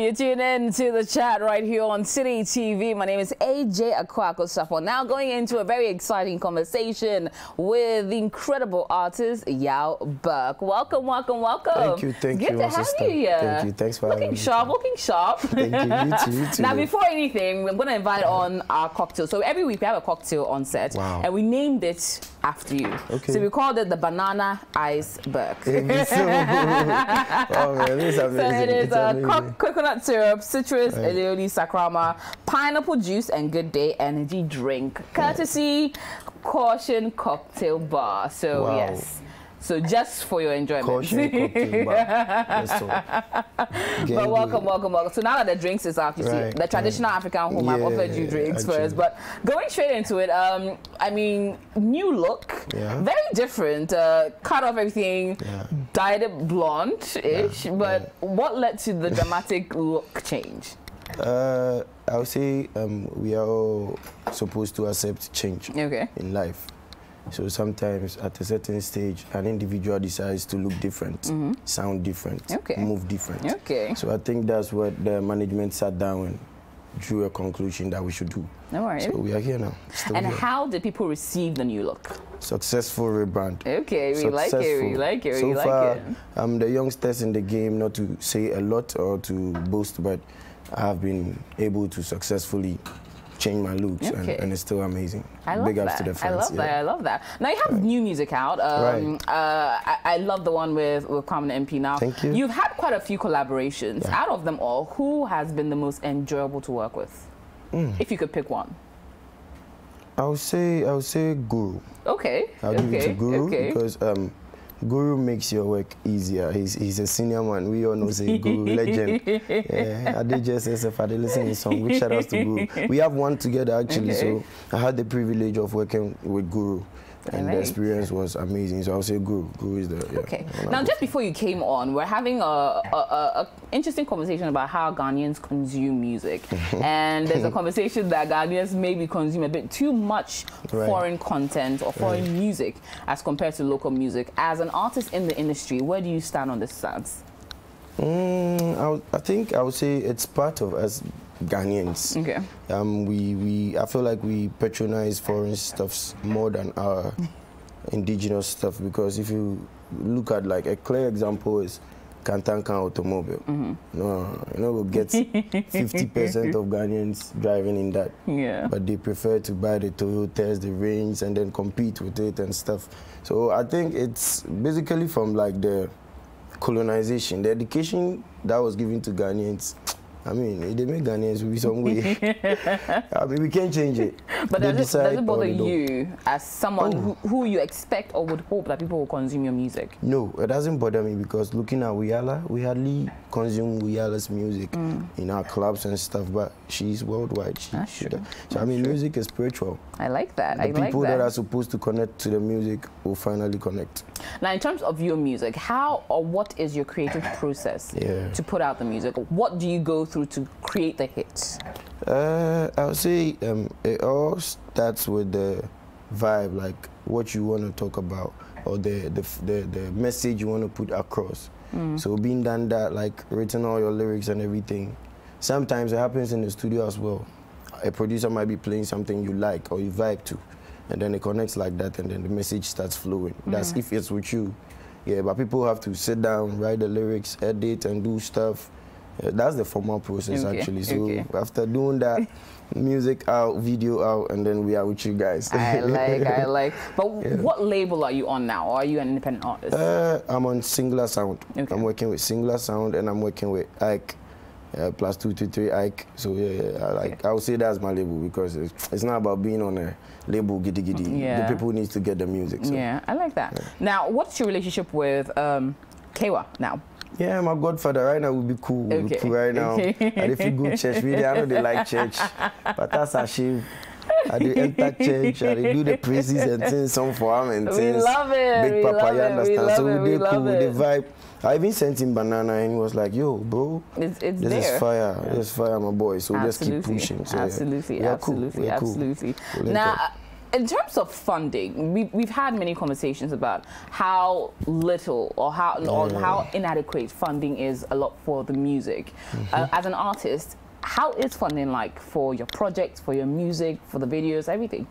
You tune in to the chat right here on Citi TV. My name is AJ Akuoko Sarpong. Now going into a very exciting conversation with the incredible artist Yaw Berk. Welcome, welcome, welcome. Thank you, thank Good you, to have sister. you here. Thank you, thanks for looking having me. Looking sharp, looking sharp. Thank you, you too, you too. Now, before anything, we're going to invite on our cocktail. So every week we have a cocktail on set, Wow. and we named it after you. Okay. So we called it the Banana Ice Burke. Thank you so Oh man, this is So amazing. it is It's uh, amazing. co- coconut syrup, citrus, Right. Elioli Sakrama, pineapple juice, and Good Day Energy drink, courtesy Caution Cocktail Bar. So Wow. yes, so just for your enjoyment. Caution cocktail bar. Yes. But welcome, welcome, welcome. So now that the drinks is out, you see the traditional African home. I've offered you drinks actually. first, but going straight into it. Um, I mean, new look, Yeah. very different. Uh, cut off everything, Yeah. dyed it blonde-ish. Yeah, but what led to the dramatic look change? Uh, I would say um, we are all supposed to accept change Okay. in life. So sometimes at a certain stage, an individual decides to look different, mm-hmm. sound different. Okay. move different. Okay. So I think that's what the management sat down and drew a conclusion that we should do. No worries. So we are here now. Still and here. how did people receive the new look? Successful rebrand. Okay, we like it. We like it. We so like far, it. I'm the youngsters in the game, not to say a lot or to boast, but I have been able to successfully change my looks, and, Okay. and it's still amazing. I love Big that. ups to the fans. I love that. I love that. Now you have new music out. Um, Right. uh, I, I love the one with with Kwamina MP. Now Thank you. You've had quite a few collaborations. Yeah. Out of them all, who has been the most enjoyable to work with? Mm. If you could pick one. I would say I would say Guru. Okay. I'll okay. give it to Guru okay. because um, Guru makes your work easier. He's, he's a senior man. We all know say Guru legend. Yeah, I did just SF. I did listen to his song. Big shout outs to Guru. We have one together actually. Okay. So I had the privilege of working with Guru, and the experience was amazing. So I'll say Guru. Guru is the yeah, Okay. Now, just before you came on, we're having a, a, a, a interesting conversation about how Ghanaians consume music, and there's a conversation that Ghanaians maybe consume a bit too much Right. foreign content or foreign music as compared to local music. As an artist in the industry, where do you stand on this stance? Mm, I, I think I would say it's part of us Ghanaians. Okay. Um, we, we, I feel like we patronize foreign stuffs more than our indigenous stuff because if you look at like a clear example is Kantanka Automobile. No, you know, we'll get 50% of Ghanaians driving in that. Yeah. But they prefer to buy the Toyotas, the Range, and then compete with it and stuff. So I think it's basically from like the colonization, the education that was given to Ghanaians. I mean, they make Ghanaians be some way. I mean, we can't change it. But does it, does it bother you as someone Oh. who, who you expect or would hope that people will consume your music? No, it doesn't bother me because looking at Wiyaala, we hardly consume Wiyaala's music mm. in our clubs and stuff, but she's worldwide. She, That's she true. So I mean, music is spiritual. I like that. The I like people that. that are supposed to connect to the music will finally connect. Now, in terms of your music, how or what is your creative process Yeah. to put out the music? What do you go through to create the hits? Uh, I would say um, it all starts with the vibe, like what you want to talk about or the, the, the, the message you want to put across. So being done that, like written all your lyrics and everything, sometimes it happens in the studio as well. A producer might be playing something you like or you vibe to, and then it connects like that, and then the message starts flowing. That's if it's with you. Yeah, but people have to sit down, write the lyrics, edit, and do stuff. That's the formal process Okay, actually. So okay. after doing that, music out, video out, and then we are with you guys. I like, I like. But Yeah. what label are you on now? Or are you an independent artist? Uh, I'm on Singular Sound. Okay. I'm working with Singular Sound, and I'm working with Ike. Uh, plus two two three Ike. So yeah, yeah I like I would say that's my label because it's, it's not about being on a label giddy giddy. Yeah. The people need to get the music. So. yeah, I like that. Now, what's your relationship with um, Kewa now? Yeah, my godfather right now would be cool. Would be cool right now. Okay. and if you go church, really, I know they like church, but that's a shame. I do enter church, I do the praises and sing some for him and We love it, Big we Papa, love you it, we understand? so we they love cool, it. the vibe. I even sent him banana and he was like, "Yo, bro, It's, it's this there. is fire. This is fire, my boy. So just keep pushing." So, yeah. absolutely, we are cool, absolutely, we cool. absolutely. Now. In terms of funding, we, we've had many conversations about how little or how or how inadequate funding is a lot for the music. Mm -hmm. uh, as an artist, how is funding like for your projects, for your music, for the videos, everything?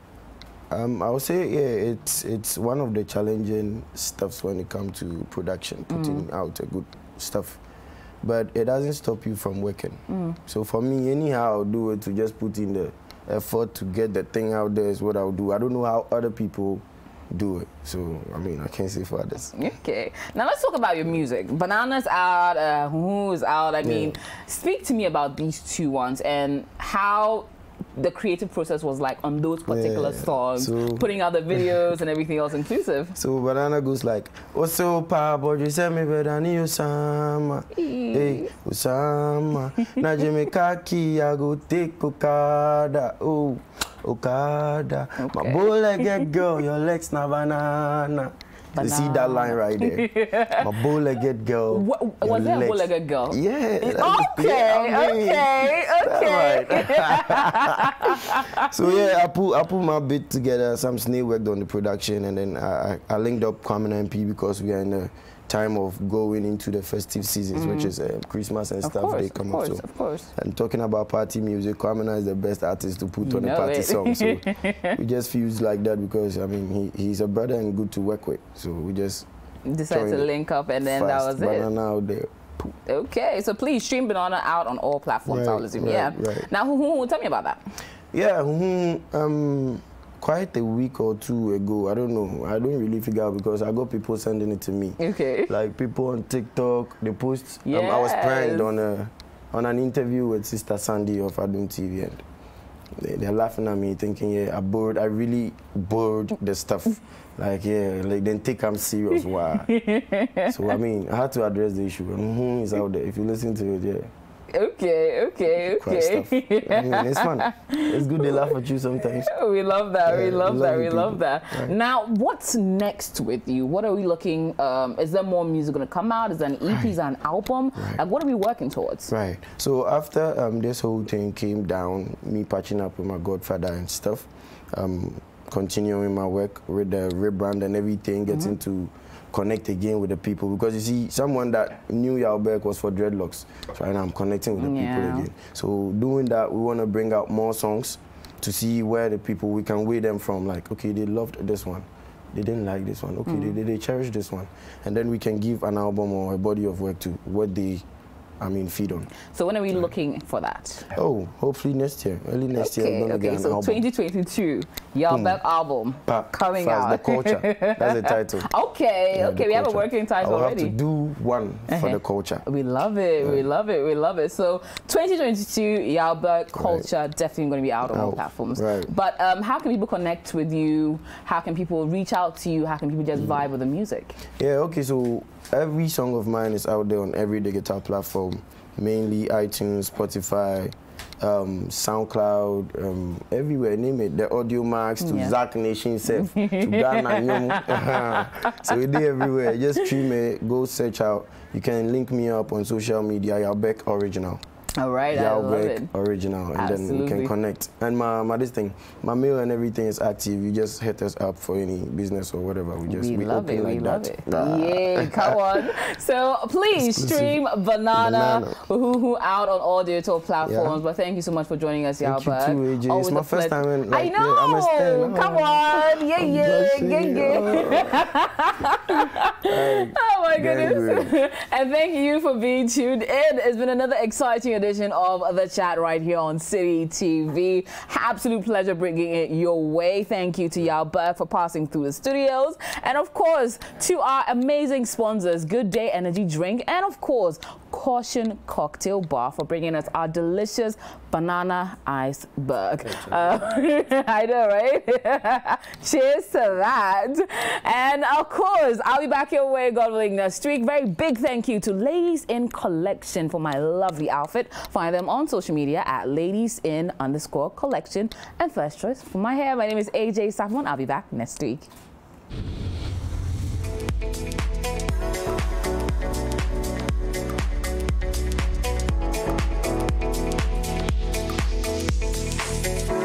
Um, I would say yeah, it's it's one of the challenging stuffs when it comes to production, putting mm. out a good stuff. But it doesn't stop you from working. Mm. So for me, anyhow, I'll do it to just put in the effort to get the thing out there is what I'll do. I don't know how other people do it. So, I mean, I can't say for others. Okay. Now, let's talk about your music. Banana's out, uh, Who's out. I yeah. mean, speak to me about these two ones and how the creative process was like on those particular yeah, songs, so putting out the videos and everything else inclusive. So banana goes like, "What's so power, you send me better than you sama, hey Usama, na Jimmy Kaki, I go take Okada, oh Okada, okay. my bow-legged girl, your legs na banana." Banana. You see that line right there? My bow-legged girl. What, was that a bow-legged girl? Yeah. Okay, okay, okay. Right. so yeah, I put I put my bit together. Sam Snake worked on the production, and then I, I linked up Kwamina MP because we are in the time of going into the festive seasons, mm. which is uh, Christmas and of stuff. Course, they come up. of course, up. So, of course. And talking about party music, Kwamina is the best artist to put on a party it. song. So we just feel like that because I mean he, he's a brother and good to work with. So we just decided to link up, and then that was it. Out there. Okay, so please stream Banana out on all platforms. Right, I'll assume. Right, yeah. Right. Now, who, who, tell me about that. Yeah, who, um, quite a week or two ago. I don't know. I don't really figure out because I got people sending it to me. Okay. Like people on TikTok, they post. Yes. Um, I was pranked on a on an interview with Sister Sandy of Adom TV, and they, they're laughing at me, thinking, yeah, I bored. I really bored the stuff. like yeah, like then take I'm serious. Why? so I mean, I had to address the issue. Mm -hmm, it's out there. If you listen to it, yeah. Okay, okay, okay. I mean, it's fun. It's good they laugh at you sometimes. We love that. Yeah, we love, love that. We people. love that. Right. Now, what's next with you? What are we looking? Um, is there more music going to come out? Is there an EP? Right. Is there an album? Right. Like, what are we working towards? Right. So after um, this whole thing came down, me patching up with my godfather and stuff, um, continuing my work with the rebrand and everything, getting mm -hmm. to connect again with the people. Because you see someone that knew Yaw Berk was for dreadlocks. So right now I'm connecting with the yeah. people again. So doing that we want to bring out more songs to see where the people we can weigh them from. Like okay they loved this one. They didn't like this one. Okay mm. they, they, they cherish this one. And then we can give an album or a body of work to what they I mean, feed on. So when are we looking for that? Oh, hopefully next year, early next okay, year. Okay, okay. so album. 2022, Yaw Berk album pa, coming out. The culture. That's the title. Okay, yeah, okay, we have a working title I'll already. have to do one for uh -huh. the culture. We love it. Yeah. We love it. We love it. So 2022, Yaw Berk culture right. definitely going to be out on all platforms. Right. But um, how can people connect with you? How can people reach out to you? How can people just mm. vibe with the music? Yeah. Okay. So every song of mine is out there on every digital platform, mainly iTunes, Spotify, um, SoundCloud, um, everywhere, name it. The Audiomack to yeah. Zach Nation Self to Ghana. so we do everywhere. Just stream it, go search out. You can link me up on social media, Yaw Berk Original. All right, I love it. original, and Absolutely. then we can connect. And my, my this thing, my mail and everything is active. You just hit us up for any business or whatever. We just we, we love it. Like we love it. Ah. Yeah, come on. So please stream Banana, Banana. Who out on all digital platforms. Yeah. But thank you so much for joining us, Yaw Berk. Thank you too, AJ. Always it's my first time in. Like, I know. Yeah, come on. Yeah, yeah, yeah, yeah. oh my goodness. and thank you for being tuned in. It's been another exciting edition of the chat right here on Citi TV. Absolute pleasure bringing it your way. Thank you to Yaw Berk for passing through the studios. And of course, to our amazing sponsors, Good Day Energy Drink, and of course, Caution Cocktail Bar for bringing us our delicious banana iceberg. Uh, I know, right? Cheers to that. And of course, I'll be back your way, God willing, next week. Very big thank you to Ladies in Collection for my lovely outfit. Find them on social media at ladies in underscore collection. And first choice for my hair, my name is AJ Sarpong. I'll be back next week. Música